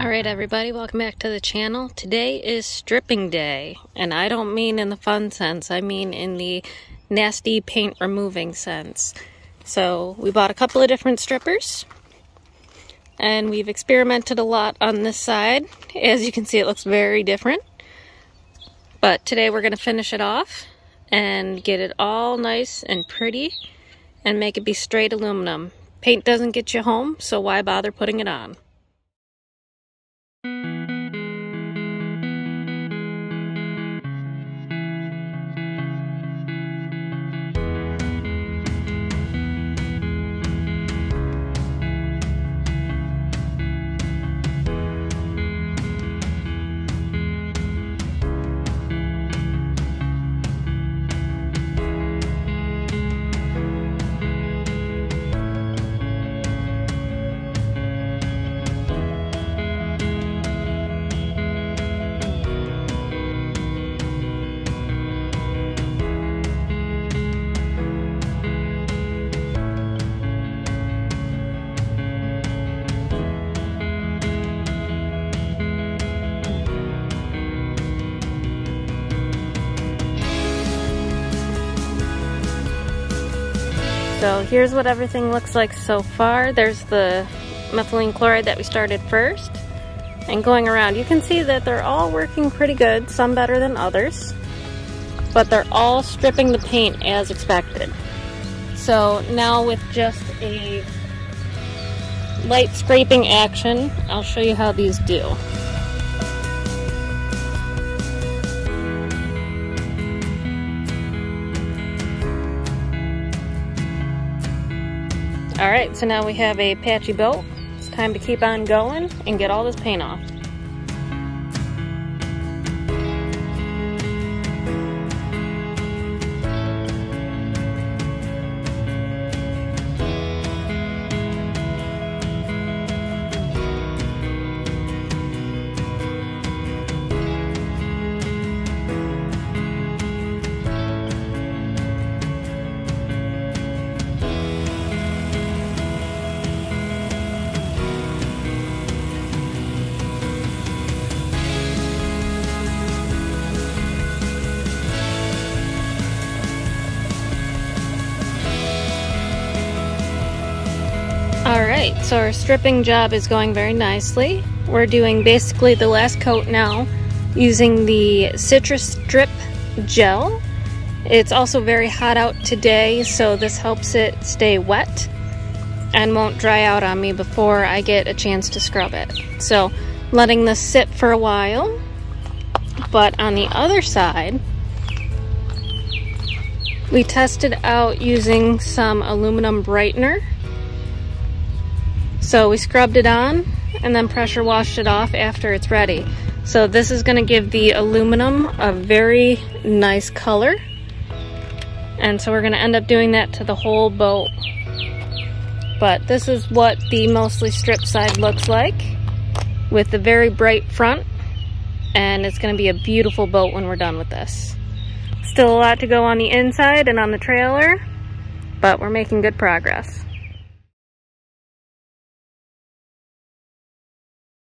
Alright everybody, welcome back to the channel. Today is stripping day, and I don't mean in the fun sense, I mean in the nasty paint removing sense. So we bought a couple of different strippers, and we've experimented a lot on this side. As you can see, it looks very different. But today we're going to finish it off and get it all nice and pretty and make it be straight aluminum. Paint doesn't get you home, so why bother putting it on? So here's what everything looks like so far. There's the methylene chloride that we started first. And going around, you can see that they're all working pretty good, some better than others. But they're all stripping the paint as expected. So now with just a light scraping action, I'll show you how these do. Alright, so now we have a patchy belt. It's time to keep on going and get all this paint off. Alright, so our stripping job is going very nicely. We're doing basically the last coat now using the Citristrip Gel. It's also very hot out today, so this helps it stay wet and won't dry out on me before I get a chance to scrub it. So letting this sit for a while. But on the other side, we tested out using some aluminum brightener so we scrubbed it on and then pressure washed it off after it's ready. So this is gonna give the aluminum a very nice color. And so we're gonna end up doing that to the whole boat. But this is what the mostly stripped side looks like with the very bright front. And it's gonna be a beautiful boat when we're done with this. Still a lot to go on the inside and on the trailer, but we're making good progress.